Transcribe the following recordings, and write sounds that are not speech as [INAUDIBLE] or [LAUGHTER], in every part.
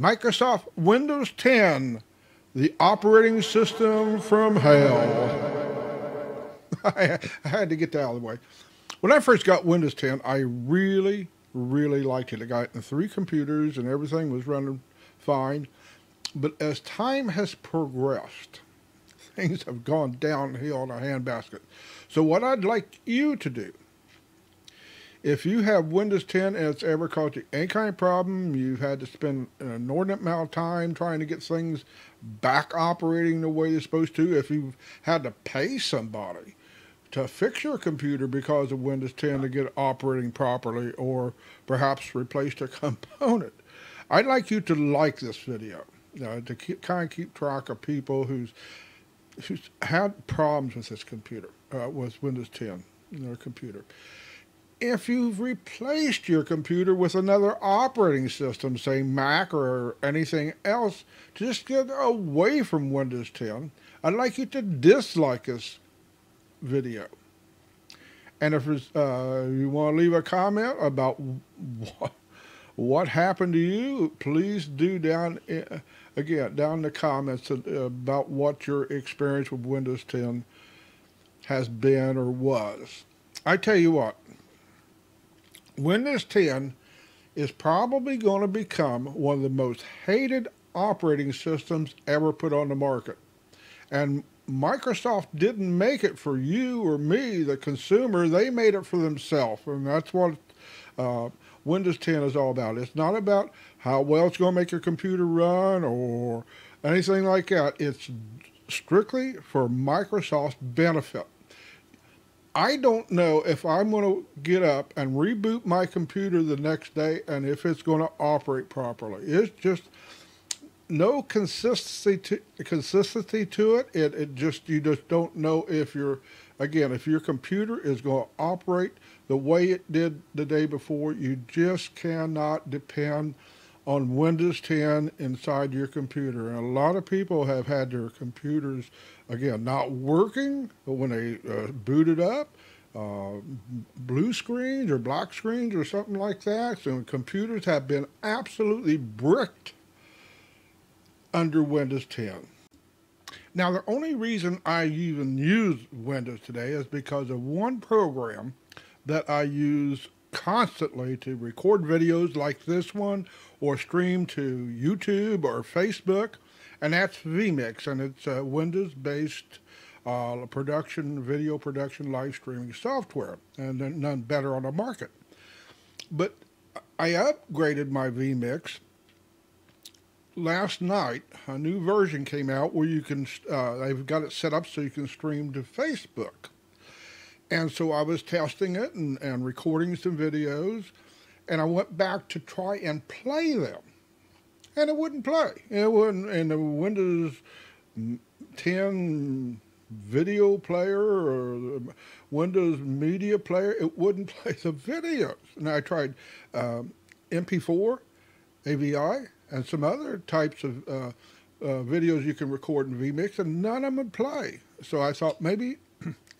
Microsoft Windows 10, the operating system from hell. [LAUGHS] I, had to get that out of the way. When I first got Windows 10, I really, really liked it. I got it three computers and everything was running fine. But as time has progressed, [LAUGHS] things have gone downhill in a handbasket. So what I'd like you to do if you have Windows 10 and it's ever caused you any kind of problem, you've had to spend an inordinate amount of time trying to get things back operating the way they're supposed to, if you've had to pay somebody to fix your computer because of Windows 10 to get it operating properly or perhaps replaced a [LAUGHS] component, I'd like you to like this video uh, to keep, kind of keep track of people who's who's had problems with this computer, uh, with Windows 10, their computer if you've replaced your computer with another operating system, say Mac or anything else, to just get away from Windows 10, I'd like you to dislike this video. And if uh, you want to leave a comment about what, what happened to you, please do down, uh, again, down in the comments about what your experience with Windows 10 has been or was. I tell you what, Windows 10 is probably going to become one of the most hated operating systems ever put on the market. And Microsoft didn't make it for you or me, the consumer. They made it for themselves. And that's what uh, Windows 10 is all about. It's not about how well it's going to make your computer run or anything like that. It's strictly for Microsoft's benefit. I don't know if I'm going to get up and reboot my computer the next day and if it's going to operate properly. It's just no consistency to, consistency to it. It it just you just don't know if your again if your computer is going to operate the way it did the day before. You just cannot depend on Windows 10 inside your computer. And a lot of people have had their computers, again, not working but when they uh, booted up, uh, blue screens or black screens or something like that. So computers have been absolutely bricked under Windows 10. Now, the only reason I even use Windows today is because of one program that I use constantly to record videos like this one or stream to YouTube or Facebook, and that's vMix, and it's a Windows-based uh, production, video production, live streaming software, and none better on the market. But I upgraded my vMix last night. A new version came out where you can, uh, they've got it set up so you can stream to Facebook. And so I was testing it and, and recording some videos, and I went back to try and play them. And it wouldn't play. It wouldn't, in the Windows 10 video player or Windows media player, it wouldn't [LAUGHS] play the videos. And I tried um, MP4, AVI, and some other types of uh, uh, videos you can record in vMix, and none of them would play. So I thought maybe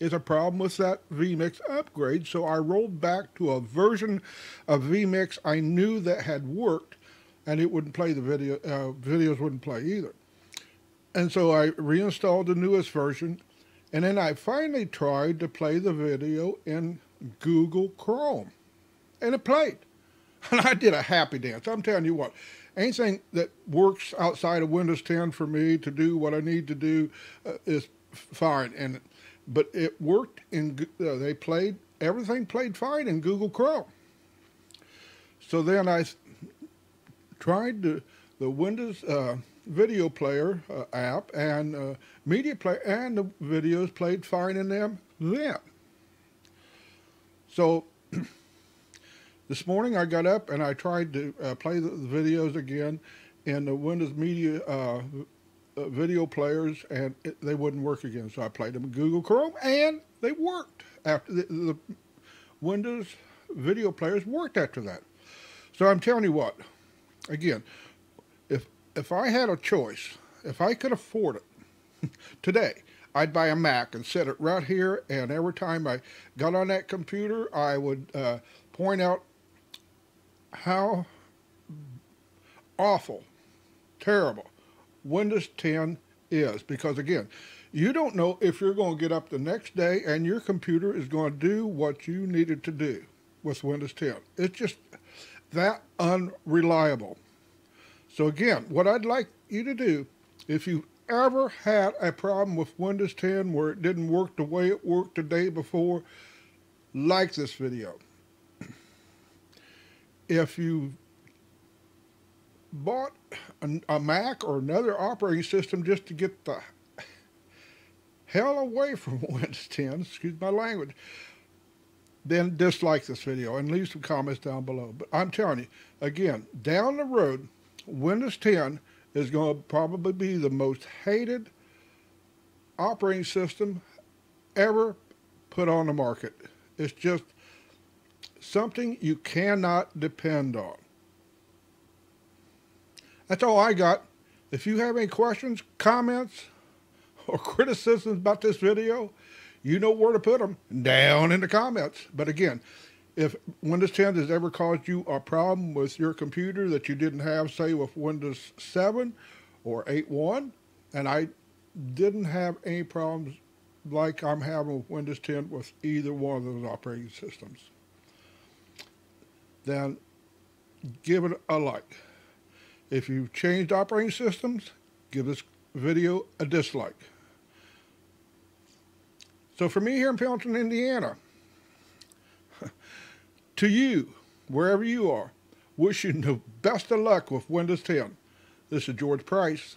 is a problem with that vMix upgrade, so I rolled back to a version of vMix I knew that had worked, and it wouldn't play the video, uh, videos wouldn't play either. And so I reinstalled the newest version, and then I finally tried to play the video in Google Chrome, and it played. [LAUGHS] And I did a happy dance. I'm telling you what, anything that works outside of Windows 10 for me to do what I need to do uh, is fine. And but it worked in. Uh, they played everything played fine in Google Chrome. So then I tried the the Windows uh, video player uh, app and uh, media player, and the videos played fine in them then. So [CLEARS THROAT] this morning I got up and I tried to uh, play the, the, videos again in the Windows Media uh, video players and it, they wouldn't work again. So I played them in Google Chrome and they worked after the, the Windows video players worked after that. So I'm telling you what, again, if if I had a choice, if I could afford it [LAUGHS] today, I'd buy a Mac and set it right here. And every time I got on that computer, I would uh, point out how awful terrible Windows 10 is. Because again, you don't know if you're going to get up the next day and your computer is going to do what you needed to do with Windows 10. It's just that unreliable. So again, what I'd like you to do, if you ever had a problem with Windows 10 where it didn't work the way it worked the day before, like this video. [CLEARS THROAT] If you bought a, Mac or another operating system just to get the hell away from [LAUGHS] Windows 10, excuse my language, then dislike this video and leave some comments down below. But I'm telling you, again, down the road, Windows 10 is going to probably be the most hated operating system ever put on the market. It's just something you cannot depend on. That's all I got. If you have any questions, comments, or criticisms about this video, you know where to put them down in the comments. But again, if Windows 10 has ever caused you a problem with your computer that you didn't have, say, with Windows 7 or 8.1, and I didn't have any problems like I'm having with Windows 10 with either one of those operating systems, then give it a like. If you've changed operating systems, give this video a dislike. So for me here in Pendleton, Indiana, [LAUGHS] to you, wherever you are, wishing the best of luck with Windows 10. This is George Price.